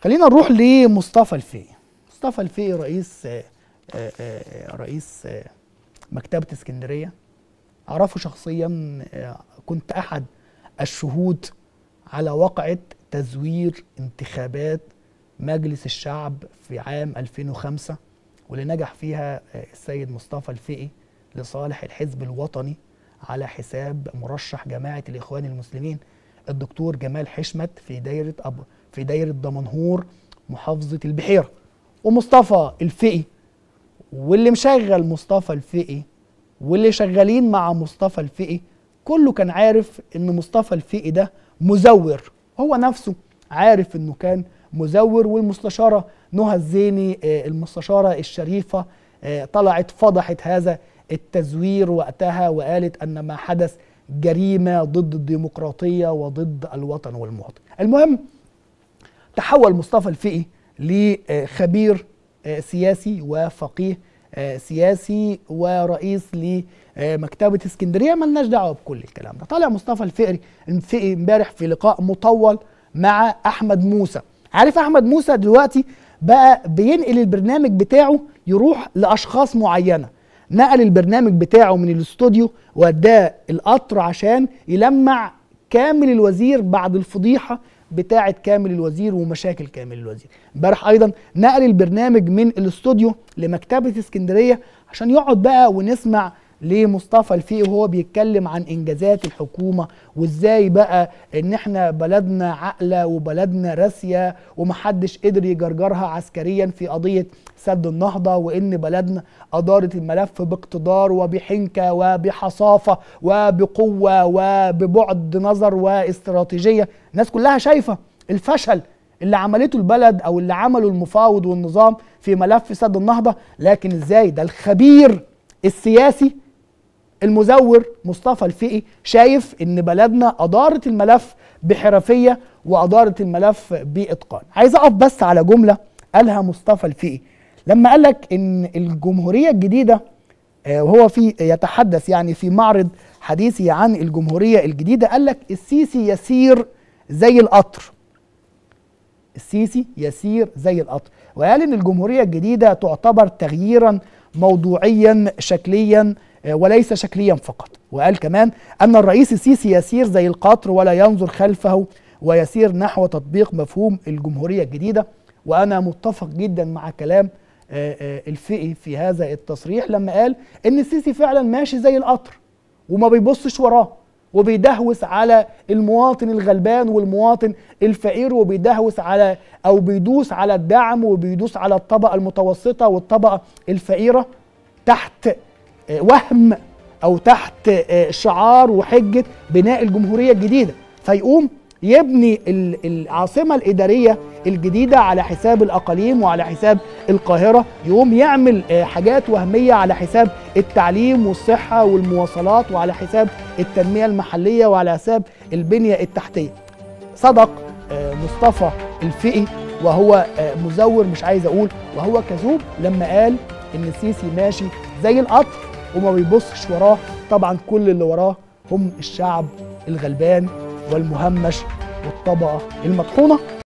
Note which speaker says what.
Speaker 1: خلينا نروح لمصطفى الفقي. مصطفى الفقي رئيس آه، آه، آه، رئيس مكتبة اسكندرية. أعرفه شخصيا كنت أحد الشهود على واقعة تزوير انتخابات مجلس الشعب في عام 2005 واللي نجح فيها السيد مصطفى الفقي لصالح الحزب الوطني على حساب مرشح جماعة الإخوان المسلمين الدكتور جمال حشمت في دايرة أبو في دايرة دمنهور محافظة البحيرة ومصطفى الفقي واللي مشغل مصطفى الفقي واللي شغالين مع مصطفى الفقي كله كان عارف إن مصطفى الفقي ده مزور هو نفسه عارف إنه كان مزور والمستشارة نهى الزيني آه، المستشارة الشريفة آه، طلعت فضحت هذا التزوير وقتها وقالت أن ما حدث جريمة ضد الديمقراطية وضد الوطن والمواطن. المهم تحول مصطفى الفقي لخبير آه، سياسي وفقيه آه، سياسي ورئيس لمكتبة اسكندرية. ملناش دعوة بكل الكلام ده. طالع مصطفى الفقري الفقي امبارح في لقاء مطول مع أحمد موسى. عارف أحمد موسى دلوقتي بقى بينقل البرنامج بتاعه يروح لأشخاص معينة. نقل البرنامج بتاعه من الاستوديو وداه القطر عشان يلمع كامل الوزير بعد الفضيحة بتاعة كامل الوزير ومشاكل كامل الوزير. امبارح أيضا نقل البرنامج من الاستوديو لمكتبة اسكندرية عشان يقعد بقى ونسمع لمصطفى الفقي وهو بيتكلم عن إنجازات الحكومة وإزاي بقى إن إحنا بلدنا عاقلة وبلدنا راسية ومحدش قدر يجرجرها عسكريا في قضية سد النهضة وإن بلدنا أدارت الملف باقتدار وبحنكة وبحصافة وبقوة وببعد نظر واستراتيجية. الناس كلها شايفة الفشل اللي عملته البلد أو اللي عمله المفاوض والنظام في ملف سد النهضة. لكن إزاي؟ ده الخبير السياسي المزور مصطفى الفقي شايف إن بلدنا ادارت الملف بحرفية وادارت الملف بإتقان. عايز أقف بس على جملة قالها مصطفى الفقي. لما قال لك إن الجمهورية الجديدة آه، وهو في يتحدث يعني في معرض حديثه عن الجمهورية الجديدة قال لك السيسي يسير زي القطر. السيسي يسير زي القطر. وقال إن الجمهورية الجديدة تعتبر تغييرا موضوعيا شكليا وليس شكليا فقط. وقال كمان أن الرئيس السيسي يسير زي القطر ولا ينظر خلفه ويسير نحو تطبيق مفهوم الجمهورية الجديدة. وأنا متفق جدا مع كلام آه، آه، الفقي في هذا التصريح لما قال إن السيسي فعلا ماشي زي القطر وما بيبصش وراه وبيدهوس على المواطن الغلبان والمواطن الفقير وبيدهوس على أو بيدوس على الدعم وبيدوس على الطبقة المتوسطة والطبقة الفقيرة تحت آه، وهم أو تحت آه، شعار وحجة بناء الجمهورية الجديدة. فيقوم يبني ال- العاصمة الإدارية الجديدة على حساب الأقاليم وعلى حساب القاهرة. يقوم يعمل آه، حاجات وهمية على حساب التعليم والصحة والمواصلات وعلى حساب التنمية المحلية وعلى حساب البنية التحتية. صدق آه، مصطفى الفقي وهو مزور مش عايز أقول وهو كذوب لما قال إن السيسي ماشي زي القطر. وما بيبصش وراه. طبعا كل اللي وراه هم الشعب الغلبان والمهمش والطبقة المطحونه